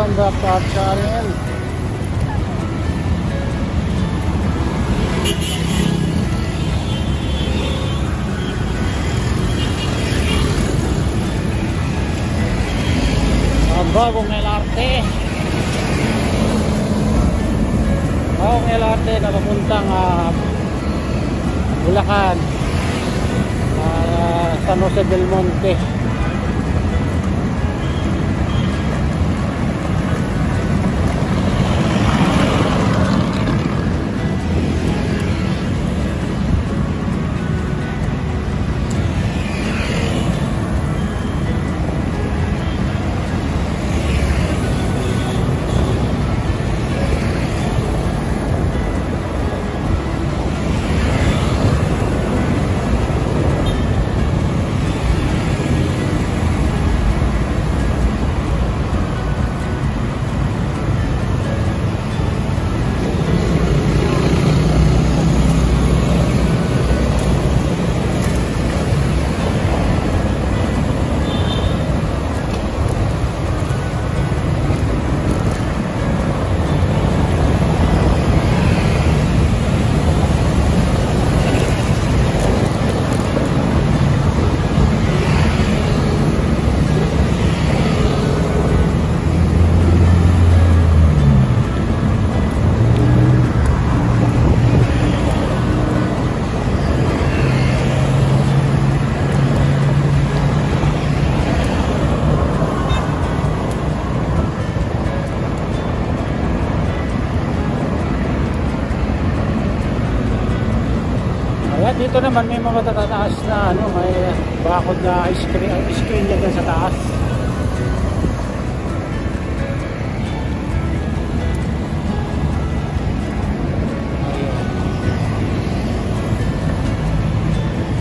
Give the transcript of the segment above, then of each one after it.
pendapatan LRT Ang LRT na papuntang uh, Bulacan uh, dito naman may mga tatataas na ano, may bakod na screen, screen dyan sa taas.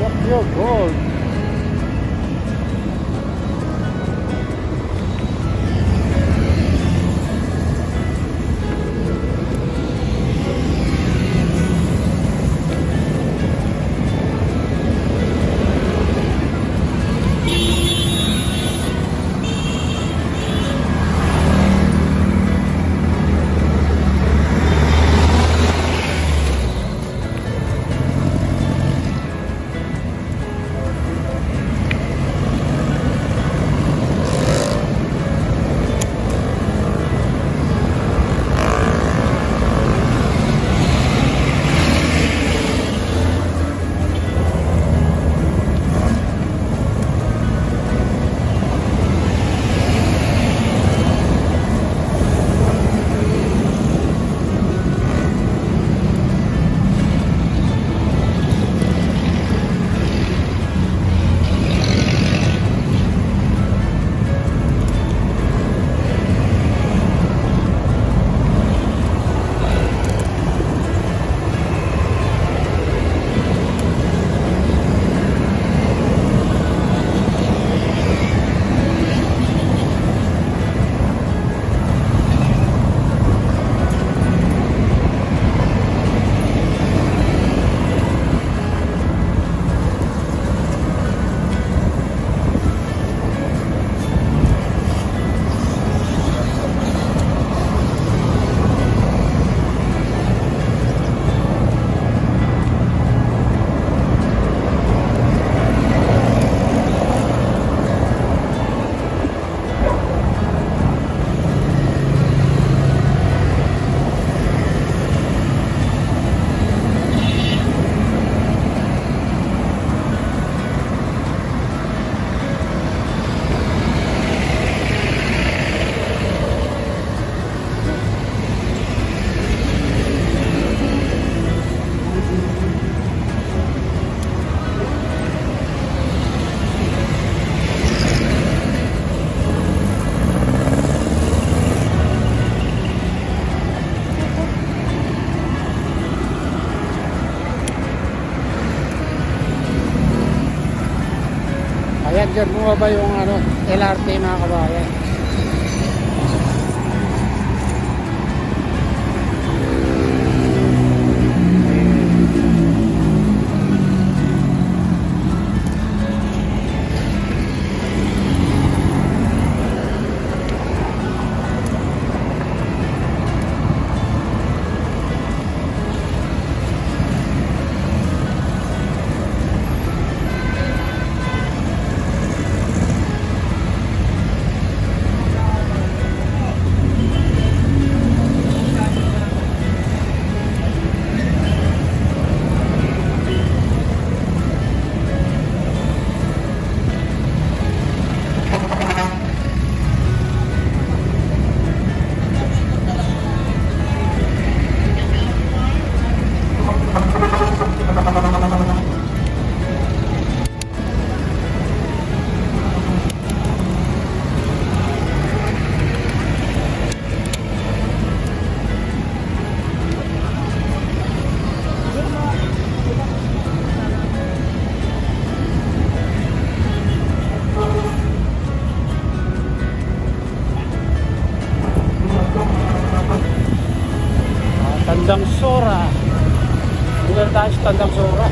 Tokyo Gold. Ayan dyan bumaba yung ano, LRT mga kabayan. Tandang Sora. Doon tayo sa Tandang Sora.